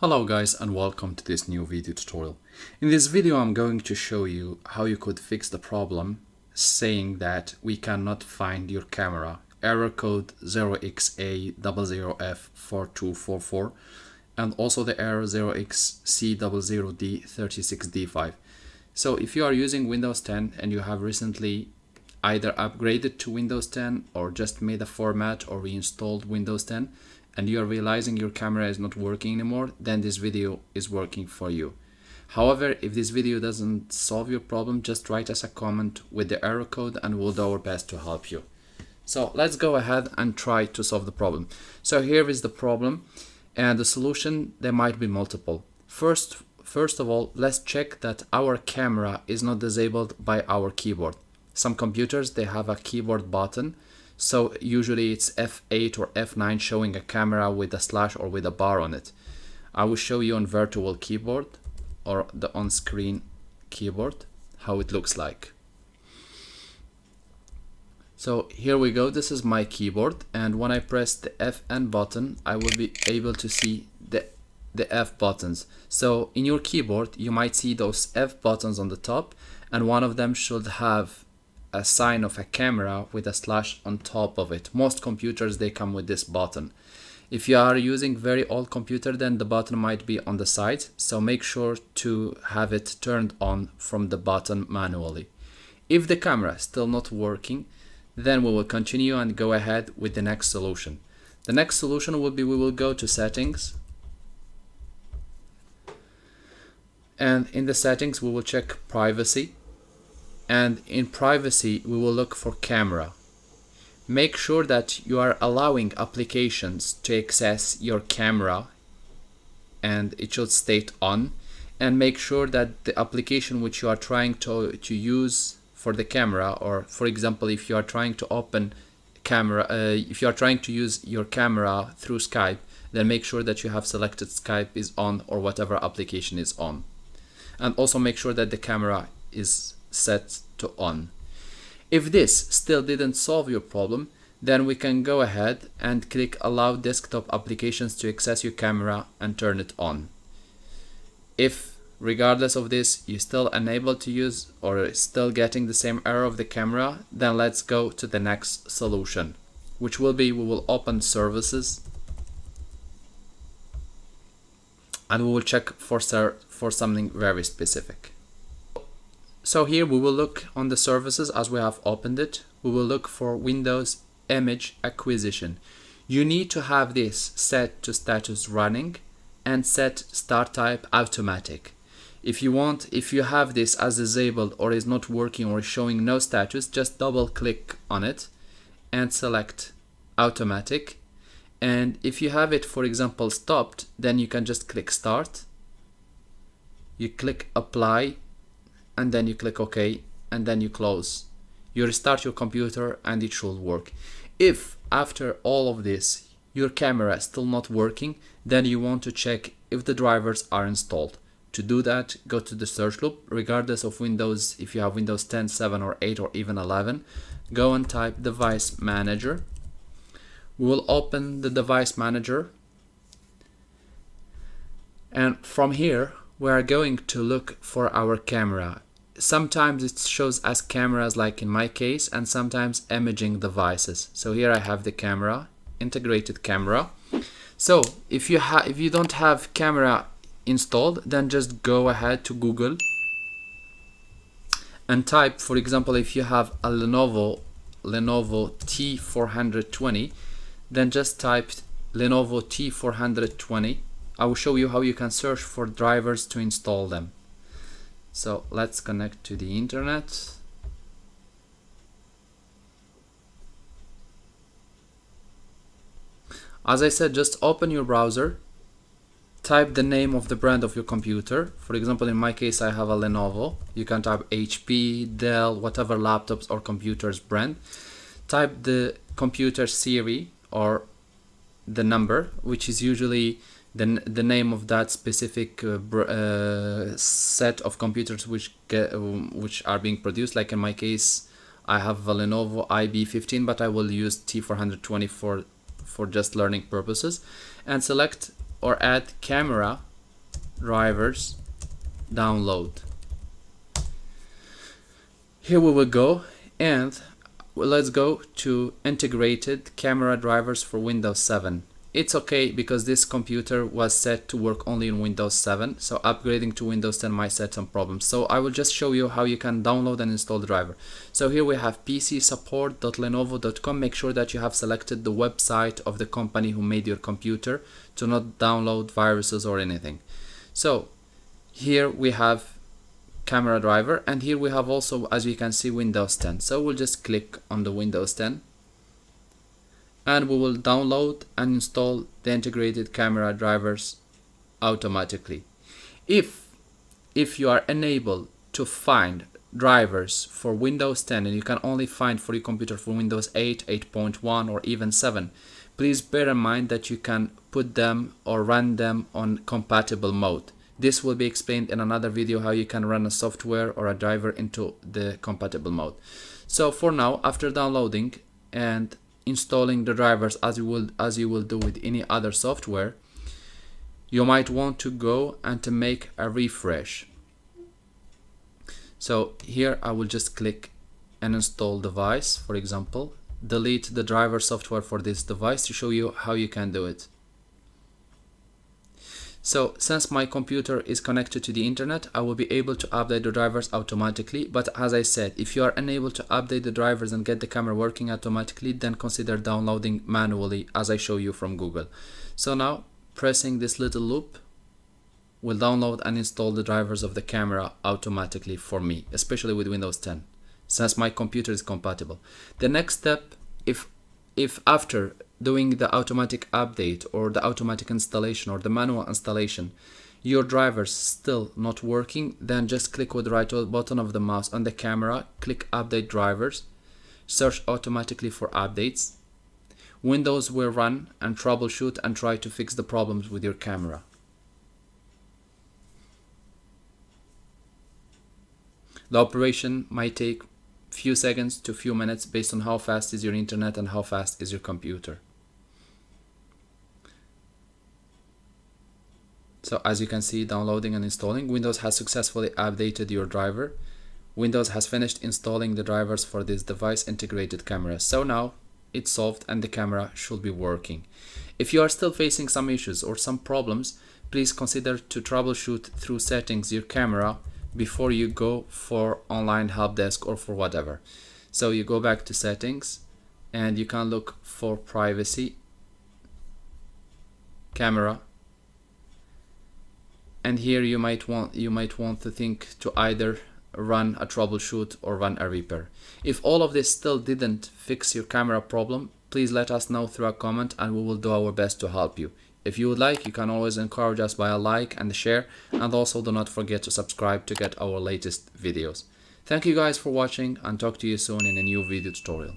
Hello guys and welcome to this new video tutorial. In this video I'm going to show you how you could fix the problem saying that we cannot find your camera. Error code 0xa00f4244 and also the error 0xc00d36d5. So if you are using Windows 10 and you have recently either upgraded to Windows 10 or just made a format or reinstalled Windows 10 and you are realizing your camera is not working anymore, then this video is working for you. However, if this video doesn't solve your problem, just write us a comment with the error code and we'll do our best to help you. So let's go ahead and try to solve the problem. So here is the problem and the solution, there might be multiple. First, first of all, let's check that our camera is not disabled by our keyboard. Some computers, they have a keyboard button so usually it's F8 or F9 showing a camera with a slash or with a bar on it. I will show you on virtual keyboard or the on-screen keyboard how it looks like. So here we go, this is my keyboard and when I press the Fn button I will be able to see the, the F buttons. So in your keyboard you might see those F buttons on the top and one of them should have a sign of a camera with a slash on top of it. Most computers they come with this button. If you are using very old computer then the button might be on the side so make sure to have it turned on from the button manually. If the camera is still not working then we will continue and go ahead with the next solution. The next solution will be we will go to settings and in the settings we will check privacy and in privacy we will look for camera. Make sure that you are allowing applications to access your camera and it should state on and make sure that the application which you are trying to, to use for the camera or for example if you are trying to open camera uh, if you are trying to use your camera through Skype then make sure that you have selected Skype is on or whatever application is on and also make sure that the camera is set to on. If this still didn't solve your problem, then we can go ahead and click allow desktop applications to access your camera and turn it on. If regardless of this you're still unable to use or still getting the same error of the camera, then let's go to the next solution, which will be we will open services and we will check for, for something very specific. So here we will look on the services as we have opened it. We will look for Windows image acquisition. You need to have this set to status running and set start type automatic. If you want, if you have this as disabled or is not working or showing no status, just double click on it and select automatic. And if you have it, for example, stopped, then you can just click start. You click apply and then you click OK and then you close. You restart your computer and it should work. If after all of this your camera is still not working, then you want to check if the drivers are installed. To do that, go to the search loop, regardless of Windows, if you have Windows 10, 7 or 8 or even 11, go and type device manager. We will open the device manager and from here we are going to look for our camera sometimes it shows as cameras like in my case and sometimes imaging devices. So here I have the camera integrated camera. So if you have if you don't have camera installed then just go ahead to Google and type for example if you have a Lenovo Lenovo T420 then just type Lenovo T420 I will show you how you can search for drivers to install them so let's connect to the internet. As I said, just open your browser, type the name of the brand of your computer. For example, in my case, I have a Lenovo. You can type HP, Dell, whatever laptops or computers brand. Type the computer series or the number, which is usually the, the name of that specific uh, uh, set of computers which get, um, which are being produced. Like in my case I have a Lenovo IB15 but I will use T420 for, for just learning purposes. And select or add camera drivers download. Here we will go and let's go to integrated camera drivers for Windows 7 it's okay because this computer was set to work only in Windows 7 so upgrading to Windows 10 might set some problems. So I will just show you how you can download and install the driver. So here we have pcsupport.lenovo.com make sure that you have selected the website of the company who made your computer to not download viruses or anything. So here we have camera driver and here we have also as you can see Windows 10 so we'll just click on the Windows 10 and we will download and install the integrated camera drivers automatically. If, if you are unable to find drivers for Windows 10 and you can only find for your computer for Windows 8, 8.1 or even 7, please bear in mind that you can put them or run them on compatible mode. This will be explained in another video how you can run a software or a driver into the compatible mode. So for now, after downloading and installing the drivers as you will as you will do with any other software you might want to go and to make a refresh. So here I will just click and install device for example. Delete the driver software for this device to show you how you can do it so since my computer is connected to the internet, I will be able to update the drivers automatically. But as I said, if you are unable to update the drivers and get the camera working automatically, then consider downloading manually as I show you from Google. So now pressing this little loop will download and install the drivers of the camera automatically for me, especially with Windows 10, since my computer is compatible. The next step, if if after doing the automatic update or the automatic installation or the manual installation your driver's still not working then just click with the right button of the mouse on the camera click update drivers search automatically for updates. Windows will run and troubleshoot and try to fix the problems with your camera. The operation might take few seconds to few minutes based on how fast is your internet and how fast is your computer So as you can see downloading and installing, Windows has successfully updated your driver. Windows has finished installing the drivers for this device integrated camera. So now it's solved and the camera should be working. If you are still facing some issues or some problems, please consider to troubleshoot through settings your camera before you go for online help desk or for whatever. So you go back to settings and you can look for privacy, camera, and here you might want you might want to think to either run a troubleshoot or run a repair. If all of this still didn't fix your camera problem, please let us know through a comment and we will do our best to help you. If you would like, you can always encourage us by a like and a share and also do not forget to subscribe to get our latest videos. Thank you guys for watching and talk to you soon in a new video tutorial.